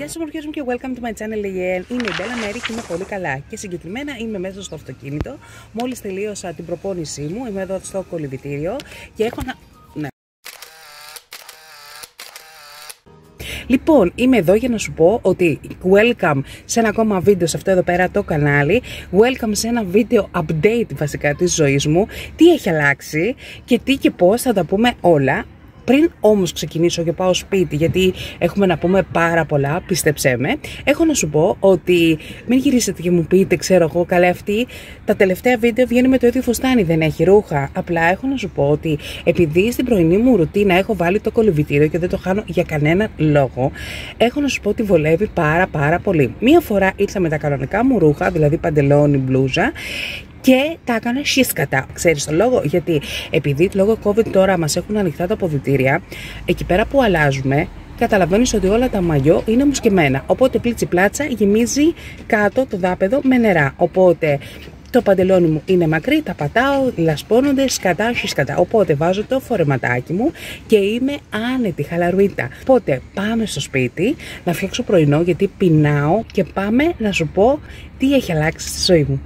Γεια σας μορφιές μου και welcome to my channel again. Είμαι η Μπέλα Μέρη και είμαι πολύ καλά. Και συγκεκριμένα είμαι μέσα στο αυτοκίνητο. Μόλις τελείωσα την προπόνησή μου, είμαι εδώ στο κολυβητήριο και έχω να... Ναι. Λοιπόν, είμαι εδώ για να σου πω ότι welcome σε ένα ακόμα βίντεο σε αυτό εδώ πέρα το κανάλι. Welcome σε ένα βίντεο update βασικά της ζωής μου. Τι έχει αλλάξει και τι και πώς θα τα πούμε όλα πριν όμως ξεκινήσω και πάω σπίτι, γιατί έχουμε να πούμε πάρα πολλά, πίστεψέ με, έχω να σου πω ότι μην γυρίσετε και μου πείτε, ξέρω εγώ, καλά αυτή τα τελευταία βίντεο βγαίνει με το ίδιο φουστάνι, δεν έχει ρούχα. Απλά έχω να σου πω ότι επειδή στην πρωινή μου ρουτίνα έχω βάλει το κολυβητήριο και δεν το χάνω για κανένα λόγο, έχω να σου πω ότι βολεύει πάρα πάρα πολύ. Μία φορά ήρθα με τα κανονικά μου ρούχα, δηλαδή παντελόνι, μπλούζα και τα έκανε σύσκατα. Ξέρεις το λόγο, γιατί επειδή λόγω COVID τώρα μας έχουν ανοιχτά τα αποδητήρια, εκεί πέρα που αλλάζουμε, καταλαβαίνεις ότι όλα τα μαγιό είναι μουσκεμένα. Οπότε πλήτσι πλάτσα γεμίζει κάτω το δάπεδο με νερά. Οπότε το παντελόνι μου είναι μακρύ, τα πατάω, λασπώνονται, σκατά, σκατά. Οπότε βάζω το φορεματάκι μου και είμαι άνετη, χαλαρουίτα. Οπότε πάμε στο σπίτι να φτιάξω πρωινό γιατί πεινάω και πάμε να σου πω τι έχει αλλάξει στη ζωή μου.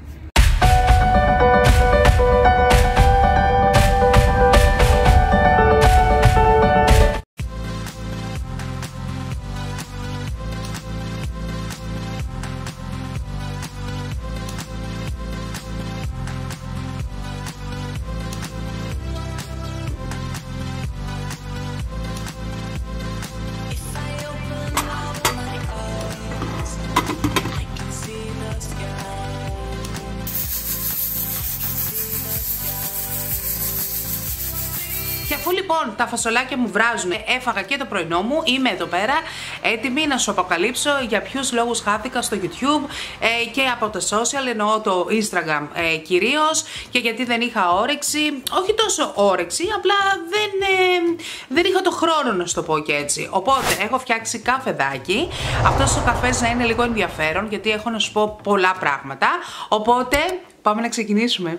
Λοιπόν τα φασολάκια μου βράζουν, έφαγα και το πρωινό μου, είμαι εδώ πέρα έτοιμη να σου αποκαλύψω για ποιους λόγους χάθηκα στο YouTube ε, και από το social, εννοώ το Instagram ε, κυρίως και γιατί δεν είχα όρεξη, όχι τόσο όρεξη, απλά δεν, ε, δεν είχα το χρόνο να σου το πω και έτσι. Οπότε έχω φτιάξει καφεδάκι, αυτός ο καφές να είναι λίγο ενδιαφέρον γιατί έχω να σου πω πολλά πράγματα, οπότε πάμε να ξεκινήσουμε.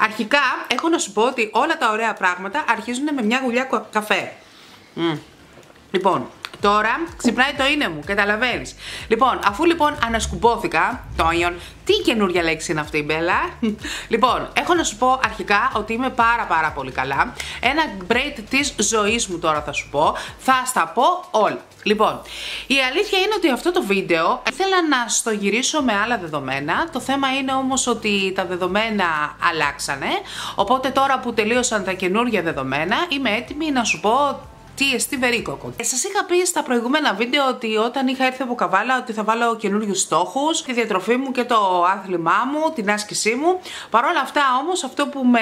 Αρχικά έχω να σου πω ότι όλα τα ωραία πράγματα αρχίζουν με μια γουλιά καφέ. Mm. Λοιπόν, τώρα ξυπνάει το είναι μου, καταλαβαίνεις. Λοιπόν, αφού λοιπόν ανασκουμπόθηκα το ιον, τι καινούργια λέξη είναι αυτή η Μπέλα. λοιπόν, έχω να σου πω αρχικά ότι είμαι πάρα πάρα πολύ καλά. Ένα break της ζωής μου τώρα θα σου πω. Θα στα πω όλα. Λοιπόν, η αλήθεια είναι ότι αυτό το βίντεο ήθελα να στο γυρίσω με άλλα δεδομένα. Το θέμα είναι όμως ότι τα δεδομένα αλλάξανε. Οπότε τώρα που τελείωσαν τα καινούργια δεδομένα, είμαι έτοιμη να σου πω τι εστί βερίκοκο. Ε, Σας είχα πει στα προηγούμενα βίντεο ότι όταν είχα έρθει από καβάλα ότι θα βάλω καινούριους στόχους, τη διατροφή μου και το άθλημά μου, την άσκησή μου. Παρ' όλα αυτά όμως αυτό που με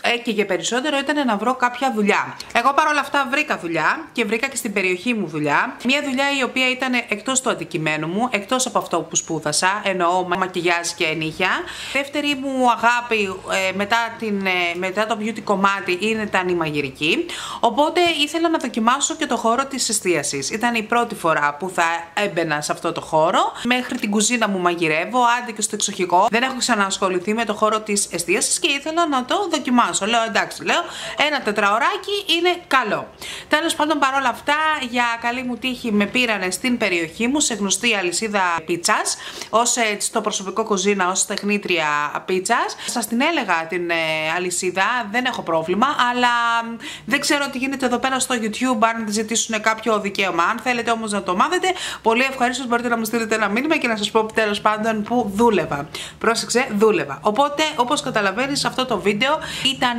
έκαιγε περισσότερο ήταν να βρω κάποια δουλειά. Εγώ παρόλα αυτά βρήκα δουλειά και βρήκα και στην περιοχή μου δουλειά. Μια δουλειά η οποία ήταν εκτός του αντικειμένου μου, εκτός από αυτό που σπούδασα, εννοώ μακιγιάζ και νύχια. Δεύτερη μου αγάπη ε, μετά, την, ε, μετά το beauty κομμάτι είναι τα νημαγυρική. Οπότε ήθελα να δοκιμάσω και το χώρο της εστίασης. Ήταν η πρώτη φορά που θα έμπαινα σε αυτό το χώρο. Μέχρι την κουζίνα μου μαγειρεύω, άντε και στο εξοχικό. Δεν έχω ξανασχοληθεί με το χώρο της εστίασης και ήθελα να το δοκιμάσω. Λέω εντάξει, λέω ένα τετραωράκι είναι καλό. Τέλος πάντων, παρόλα αυτά, για καλή μου τύχη με πήρανε στην περιοχή μου σε γνωστή αλυσίδα πίτσας ως το προσωπικό κουζίνα, ως τεχνήτρια πίτσας. Σας την έλεγα την ε, αλυσίδα, δεν έχω πρόβλημα, αλλά δεν ξέρω τι γίνεται εδώ πέρα στο YouTube αν ζητήσουν κάποιο δικαίωμα. Αν θέλετε όμως να το μάθετε, πολύ ευχαρίστως μπορείτε να μου στείλετε ένα μήνυμα και να σας πω τέλος πάντων που δούλευα. Πρόσεξε, δούλευα. Οπότε, όπως καταλαβαίνεις, αυτό το βίντεο ήταν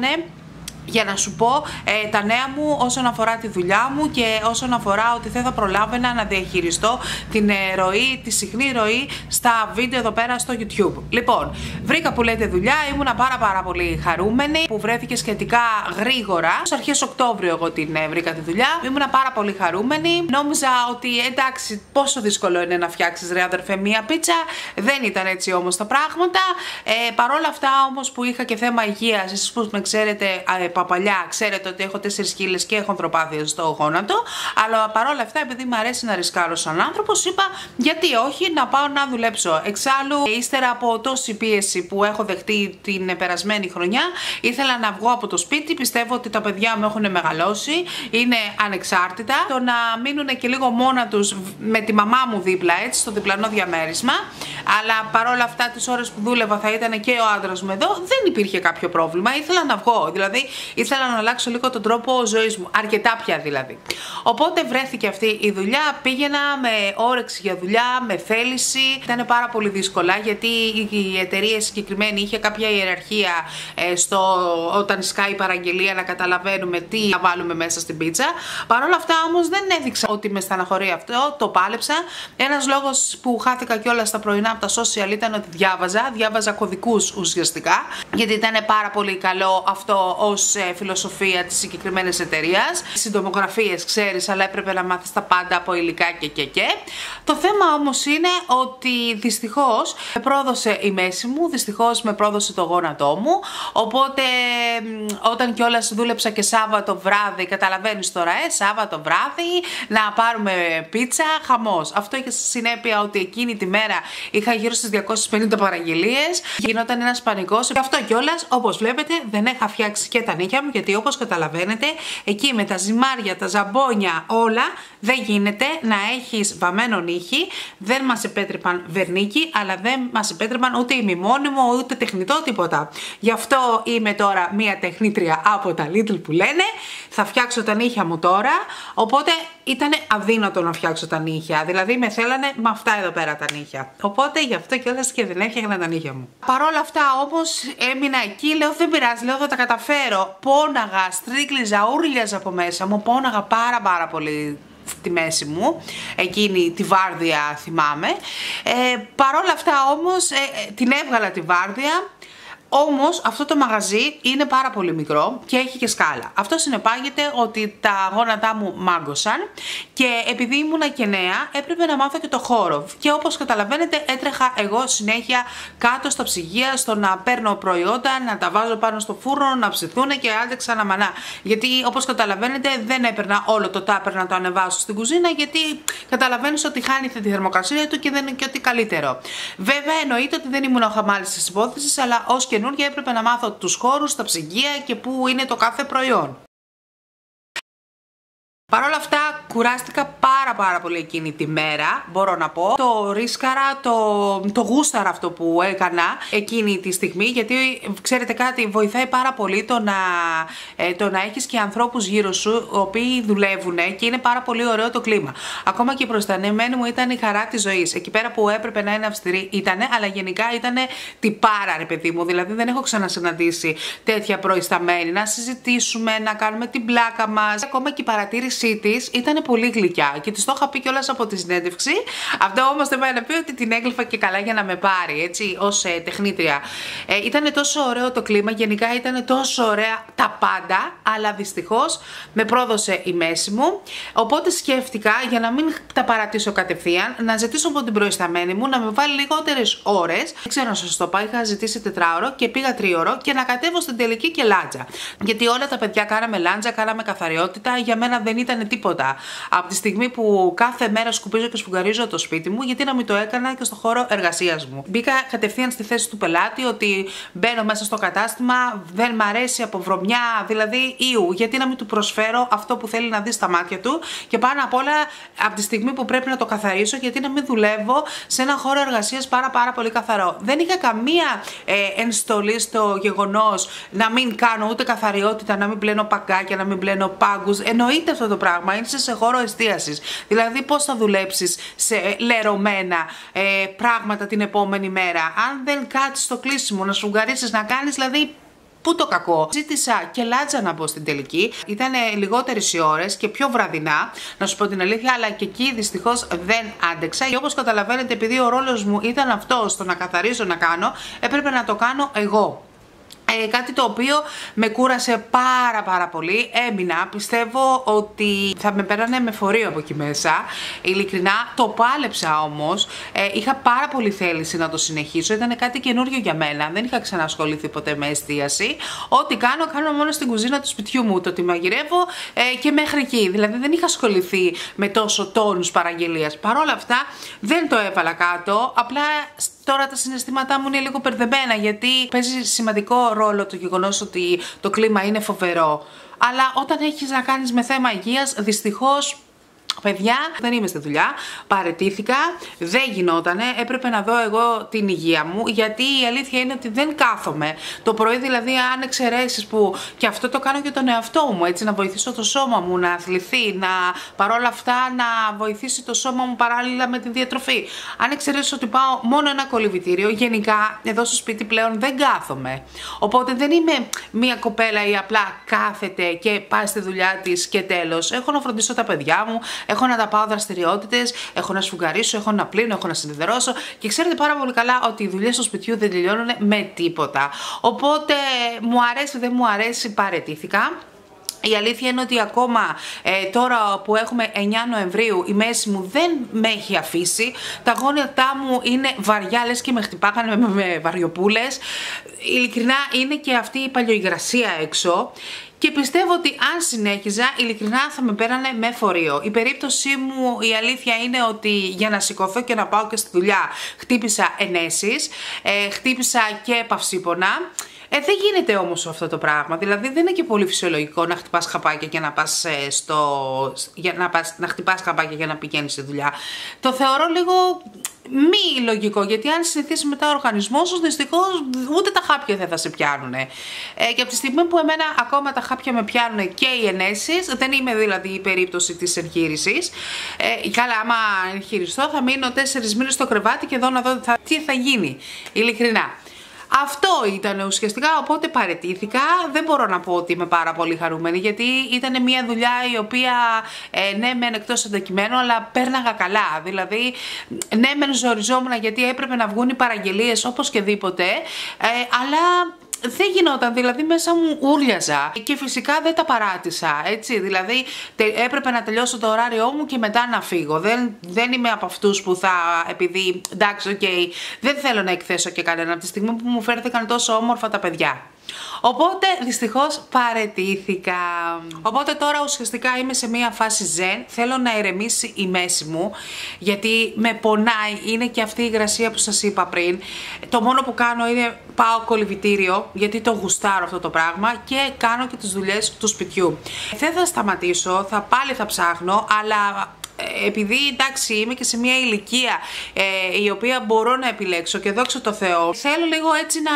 για να σου πω ε, τα νέα μου όσον αφορά τη δουλειά μου και όσον αφορά ότι δεν θα προλάβαινα να διαχειριστώ την ε, ροή, τη συχνή ροή στα βίντεο εδώ πέρα στο YouTube. Λοιπόν, βρήκα που λέτε δουλειά, ήμουνα πάρα πάρα πολύ χαρούμενη που βρέθηκε σχετικά γρήγορα. Στις αρχές Οκτώβριο εγώ την ε, βρήκα τη δουλειά, ήμουνα πάρα πολύ χαρούμενη. Νόμιζα ότι εντάξει πόσο δύσκολο είναι να φτιάξεις ρε αδερφέ μία πίτσα, δεν ήταν έτσι όμως τα πράγματα. Ε, παρόλα αυτά όμως που είχα και θέμα υγείας, εσείς που με ξέρετε παπαλιά, ξέρετε ότι έχω 4 χίλε και έχω ανθρωπάθεια στο γόνατο. Αλλά παρόλα αυτά, επειδή μου αρέσει να ρισκάρω σαν άνθρωπος, είπα γιατί όχι να πάω να δουλέψω. Εξάλλου, ύστερα από τόση πίεση που έχω δεχτεί την περασμένη χρονιά, ήθελα να βγω από το σπίτι. Πιστεύω ότι τα παιδιά μου έχουν μεγαλώσει, είναι ανεξάρτητα. Το να μείνουν και λίγο μόνα τους με τη μαμά μου δίπλα, έτσι, στο διπλανό διαμέρισμα. Αλλά παρόλα αυτά, τις ώρες που δούλευα θα ήταν και ο άντρας μου εδώ, δεν υπήρχε κάποιο πρόβλημα. Ήθελα να βγω. Δηλαδή, ήθελα να αλλάξω λίγο τον τρόπο ζωής μου. Αρκετά πια δηλαδή. Οπότε βρέθηκε αυτή η δουλειά. Πήγαινα με όρεξη για δουλειά, με θέληση. Ήταν πάρα πολύ δύσκολα γιατί η εταιρεία συγκεκριμένη είχε κάποια ιεραρχία ε, στο, όταν σκάει η παραγγελία να καταλαβαίνουμε τι να βάλουμε μέσα στην πίτσα. Παρ' όλα αυτά όμως δεν έδειξα ότι με στεναχωρεί αυτό. Το πάλεψα. Ένας λόγος που χάθηκα κιόλας στα πρωινά από τα social ήταν ότι διάβαζα. Διάβαζα κωδικούς ουσιαστικά. Γιατί ήταν πάρα πολύ καλό αυτό ως ε, φιλοσοφία της συγκεκριμένης εταιρείας. Συντομογραφίες ξέρεις, αλλά έπρεπε να μάθεις τα πάντα από υλικά και και και. Το θέμα όμως είναι ότι δυστυχώς με πρόδωσε η μέση μου, δυστυχώς με πρόδωσε το γόνατό μου. Οπότε όταν κιόλας δούλεψα και Σάββατο βράδυ, καταλαβαίνεις τώρα, ε, Σάββατο βράδυ να πάρουμε πίτσα, χαμός. Αυτό είχε συνέπεια ότι εκείνη τη μέρα είχα γύρω στις 250 παραγγελίες. Γινόταν ένας πανικός. Γι' αυτό κιόλας, όπως βλέπετε, δεν είχα φτιάξει και τα νύχια μου, γιατί όπως καταλαβαίνετε, εκεί με τα ζυμάρια, τα ζαμπόνια, όλα δεν γίνεται να έχεις βαμμένο νύχι. Δεν μας επέτρεπαν βερνίκι, αλλά δεν μας επέτρεπαν ούτε ημιμόνιμο, ούτε τεχνητό τίποτα. Γι' αυτό είμαι τώρα μία τεχνήτρια από τα Little που λένε. Θα φτιάξω τα νύχια μου τώρα. Οπότε ήταν αδύνατο να φτιάξω τα νύχια. Δηλαδή με θέλανε με αυτά εδώ πέρα τα νύχια. Οπότε γι' αυτό κιόλας και δεν έφτιαχνα τα νύχια μου. Παρ' όλα αυτά όμως έμεινα εκεί, λέω δεν πειράζει, λέω θα τα καταφέρω. Πόναγα, στρίκλιζα, ούρλιαζα από μέσα μου, πόναγα πάρα πάρα πολύ στη μέση μου, εκείνη τη βάρδια θυμάμαι. Ε, παρόλα αυτά όμως ε, ε, την έβγαλα τη βάρδια, Όμως αυτό το μαγαζί είναι πάρα πολύ μικρό και έχει και σκάλα. Αυτό συνεπάγεται ότι τα γόνατά μου μάγκωσαν και επειδή ήμουνα και νέα έπρεπε να μάθω και το χώρο. Και όπως καταλαβαίνετε έτρεχα εγώ συνέχεια κάτω στα ψυγεία στο να παίρνω προϊόντα, να τα βάζω πάνω στο φούρνο, να ψηθούν και άντεξα να μανά. Γιατί όπως καταλαβαίνετε δεν έπαιρνα όλο το τάπερ να το ανεβάσω στην κουζίνα γιατί καταλαβαίνεις ότι χάνει τη θερμοκρασία του και δεν είναι και ότι καλύτερο. Βέβαια εννοείται ότι δεν ήμουν ο χαμάλης της υπόθεσης, αλλά ως και καινούργια έπρεπε να μάθω τους χώρους, τα ψυγεία και πού είναι το κάθε προϊόν. Παρ' όλα αυτά κουράστηκα πάρα πάρα πολύ εκείνη τη μέρα, μπορώ να πω. Το ρίσκαρα, το, το γούσταρα αυτό που έκανα εκείνη τη στιγμή, γιατί ξέρετε κάτι, βοηθάει πάρα πολύ το να, ε, το να έχεις και ανθρώπους γύρω σου, οι οποίοι δουλεύουν και είναι πάρα πολύ ωραίο το κλίμα. Ακόμα και η προστανεμένη μου ήταν η χαρά της ζωής. Εκεί πέρα που έπρεπε να είναι αυστηρή ήταν, αλλά γενικά ήταν πάρα ρε παιδί μου. Δηλαδή δεν έχω ξανασυναντήσει τέτοια προϊσταμένη. Να συζητήσουμε, να κάνουμε την πλάκα μας. Ακόμα και η παρατήρηση της ήταν πολύ γλυκιά και της το είχα πει κιόλας από τη συνέντευξη. Αυτό όμως δεν πάει να πει ότι την έγκλειφα και καλά για να με πάρει, έτσι, ως ε, τεχνίτρια. Ε, ήταν τόσο ωραίο το κλίμα, γενικά ήταν τόσο ωραία τα πάντα, αλλά δυστυχώς με πρόδωσε η μέση μου. Οπότε σκέφτηκα για να μην τα παρατήσω κατευθείαν, να ζητήσω από την προϊσταμένη μου να με βάλει λιγότερες ώρες. Δεν ξέρω να σας το πω, είχα ζητήσει τετράωρο και πήγα τρίωρο και να κατέβω στην τελική και λάτζα. Γιατί όλα τα παιδιά κάναμε λάντζα, κάναμε καθαριότητα, για μένα δεν ήταν ήταν τίποτα. Από τη στιγμή που κάθε μέρα σκουπίζω και σφουγγαρίζω το σπίτι μου, γιατί να μην το έκανα και στο χώρο εργασίας μου. Μπήκα κατευθείαν στη θέση του πελάτη ότι μπαίνω μέσα στο κατάστημα, δεν μ' αρέσει από βρωμιά, δηλαδή ήου. Γιατί να μην του προσφέρω αυτό που θέλει να δει στα μάτια του και πάνω απ' όλα από τη στιγμή που πρέπει να το καθαρίσω, γιατί να μην δουλεύω σε ένα χώρο εργασίας πάρα πάρα πολύ καθαρό. Δεν είχα καμία ε, ενστολή στο γεγονός να μην κάνω ούτε καθαριότητα, να μην πλένω παγκάκια, να μην πλένω πάγκους. Εννοείται αυτό το πράγμα, είσαι σε χώρο εστίασης. Δηλαδή, πώς θα δουλέψεις σε λερωμένα ε, πράγματα την επόμενη μέρα. Αν δεν κάτσεις στο κλείσιμο, να σφουγγαρίσει, να κάνεις δηλαδή Πού το κακό. Ζήτησα και λάτζα να μπω στην τελική. Ήταν λιγότερες οι ώρες και πιο βραδινά, να σου πω την αλήθεια, αλλά και εκεί δυστυχώς δεν άντεξα. Και όπως καταλαβαίνετε, επειδή ο ρόλος μου ήταν αυτός, το να καθαρίζω να κάνω, έπρεπε να το κάνω εγώ. Ε, κάτι το οποίο με κούρασε πάρα πάρα πολύ. Έμεινα, πιστεύω ότι θα με πέρανε με φορείο από εκεί μέσα. Ειλικρινά, το πάλεψα όμως. Ε, είχα πάρα πολύ θέληση να το συνεχίσω. Ήταν κάτι καινούριο για μένα. Δεν είχα ξανασχοληθεί ποτέ με εστίαση. Ό,τι κάνω, κάνω μόνο στην κουζίνα του σπιτιού μου. Το ότι μαγειρεύω ε, και μέχρι εκεί. Δηλαδή δεν είχα ασχοληθεί με τόσο τόνους παραγγελίας. Παρ' όλα αυτά δεν το έβαλα κάτω. Απλά τώρα τα συναισθήματά μου είναι λίγο περδεμένα γιατί παίζει σημαντικό ρόλο το γεγονός ότι το κλίμα είναι φοβερό. Αλλά όταν έχεις να κάνεις με θέμα υγείας, δυστυχώς Παιδιά, δεν είμαι στη δουλειά, παρετήθηκα, δεν γινότανε, έπρεπε να δω εγώ την υγεία μου, γιατί η αλήθεια είναι ότι δεν κάθομαι. Το πρωί δηλαδή, αν εξαιρέσεις που και αυτό το κάνω για τον εαυτό μου, έτσι, να βοηθήσω το σώμα μου να αθληθεί, να παρόλα αυτά να βοηθήσει το σώμα μου παράλληλα με τη διατροφή. Αν εξαιρέσεις ότι πάω μόνο ένα κολυβητήριο, γενικά εδώ στο σπίτι πλέον δεν κάθομαι. Οπότε δεν είμαι μία κοπέλα ή απλά κάθεται και πάει στη δουλειά της και τέλος. Έχω να φροντίσω τα παιδιά μου, έχω να τα πάω δραστηριότητες, έχω να σφουγγαρίσω, έχω να πλύνω, έχω να συνδερώσω και ξέρετε πάρα πολύ καλά ότι οι δουλειές στο σπιτιού δεν τελειώνουν με τίποτα. Οπότε μου αρέσει, δεν μου αρέσει, παρετήθηκα. Η αλήθεια είναι ότι ακόμα ε, τώρα που έχουμε 9 Νοεμβρίου η μέση μου δεν με έχει αφήσει. Τα γόνατά μου είναι βαριά, λες και με χτυπάγανε με, με βαριοπούλες. Ειλικρινά είναι και αυτή η παλιοϊγρασία έξω και πιστεύω ότι αν συνέχιζα, ειλικρινά θα με πέρανε με φορείο. Η περίπτωσή μου, η αλήθεια είναι ότι για να σηκωθώ και να πάω και στη δουλειά, χτύπησα ενέσεις, ε, χτύπησα και παυσίπονα. Ε, δεν γίνεται όμως αυτό το πράγμα. Δηλαδή δεν είναι και πολύ φυσιολογικό να χτυπάς χαπάκια και να πας ε, στο... Για να, πας, να χτυπάς χαπάκια για να πηγαίνεις στη δουλειά. Το θεωρώ λίγο μη λογικό, γιατί αν συνηθίσει μετά ο οργανισμός σου, δυστυχώς ούτε τα χάπια δεν θα σε πιάνουν. Ε, και από τη στιγμή που εμένα ακόμα τα χάπια με πιάνουν και οι ενέσεις, δεν είμαι δηλαδή η περίπτωση της εγχείρησης. Ε, καλά, άμα εγχειριστώ, θα μείνω τέσσερις μήνες στο κρεβάτι και εδώ να δω θα, τι θα γίνει. Ειλικρινά. Αυτό ήταν ουσιαστικά, οπότε παρετήθηκα. Δεν μπορώ να πω ότι είμαι πάρα πολύ χαρούμενη, γιατί ήταν μια δουλειά η οποία, ε, ναι, μεν εκτός αντικειμένου, αλλά πέρναγα καλά. Δηλαδή, ναι, μεν ζοριζόμουν γιατί έπρεπε να βγουν οι παραγγελίες όπως και δίποτε, ε, αλλά δεν γινόταν, δηλαδή μέσα μου ούρλιαζα και φυσικά δεν τα παράτησα, έτσι, δηλαδή έπρεπε να τελειώσω το ωράριό μου και μετά να φύγω. Δεν, δεν είμαι από αυτούς που θα, επειδή, εντάξει, οκ, okay, δεν θέλω να εκθέσω και κανένα από τη στιγμή που μου φέρθηκαν τόσο όμορφα τα παιδιά. Οπότε δυστυχώς παρετήθηκα. Οπότε τώρα ουσιαστικά είμαι σε μια φάση ζεν. Θέλω να ηρεμήσει η μέση μου γιατί με πονάει. Είναι και αυτή η υγρασία που σας είπα πριν. Το μόνο που κάνω είναι πάω κολυβητήριο γιατί το γουστάρω αυτό το πράγμα και κάνω και τις δουλειές του σπιτιού. Δεν θα σταματήσω, θα πάλι θα ψάχνω αλλά επειδή εντάξει είμαι και σε μια ηλικία ε, η οποία μπορώ να επιλέξω και δόξα τω Θεώ, θέλω λίγο έτσι να,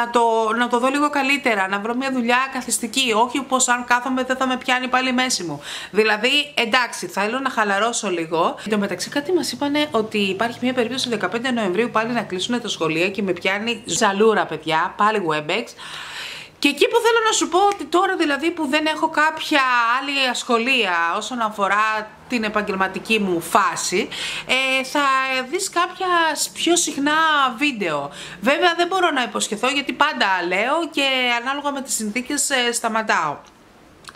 να, το, να το δω λίγο καλύτερα, να βρω μια δουλειά καθιστική, όχι πως αν κάθομαι δεν θα με πιάνει πάλι μέση μου. Δηλαδή, εντάξει, θέλω να χαλαρώσω λίγο. Εν τω μεταξύ κάτι μας είπανε ότι υπάρχει μια περίπτωση 15 Νοεμβρίου πάλι να κλείσουν τα σχολεία και με πιάνει ζαλούρα παιδιά, πάλι Webex. Και εκεί που θέλω να σου πω ότι τώρα δηλαδή που δεν έχω κάποια άλλη ασχολία όσον αφορά την επαγγελματική μου φάση ε, θα δεις κάποια πιο συχνά βίντεο. Βέβαια δεν μπορώ να υποσχεθώ γιατί πάντα λέω και ανάλογα με τις συνθήκες ε, σταματάω.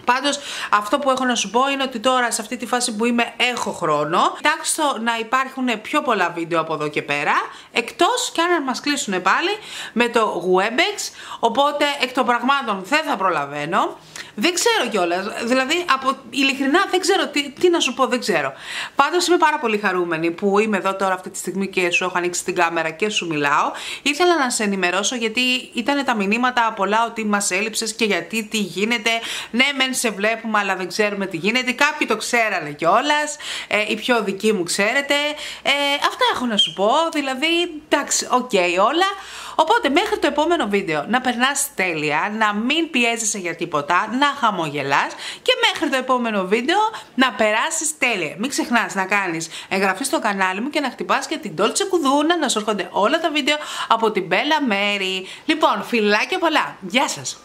Πάντως, αυτό που έχω να σου πω είναι ότι τώρα σε αυτή τη φάση που είμαι έχω χρόνο. Κοιτάξτε να υπάρχουν πιο πολλά βίντεο από εδώ και πέρα. Εκτός και αν μας κλείσουν πάλι με το Webex. Οπότε εκ των πραγμάτων δεν θα προλαβαίνω. Δεν ξέρω κιόλας. Δηλαδή, από, ειλικρινά δεν ξέρω τι, τι να σου πω, δεν ξέρω. Πάντως είμαι πάρα πολύ χαρούμενη που είμαι εδώ τώρα αυτή τη στιγμή και σου έχω ανοίξει την κάμερα και σου μιλάω. Ήθελα να σε ενημερώσω γιατί ήταν τα μηνύματα πολλά ότι μας έλειψες και γιατί τι γίνεται. Ναι, μεν σε βλέπουμε, αλλά δεν ξέρουμε τι γίνεται. Κάποιοι το ξέρανε κιόλας. Ε, οι πιο δικοί μου ξέρετε. Ε, αυτά έχω να σου πω. Δηλαδή, εντάξει, OK, okay, όλα. Οπότε μέχρι το επόμενο βίντεο να περνάς τέλεια, να μην πιέζεσαι για τίποτα, να χαμογελάς και μέχρι το επόμενο βίντεο να περάσεις τέλεια. Μην ξεχνάς να κάνεις εγγραφή στο κανάλι μου και να χτυπάς και την Dolce Κουδούνα να σου έρχονται όλα τα βίντεο από την Bella Mary. Λοιπόν, φιλάκια πολλά. Γεια σας!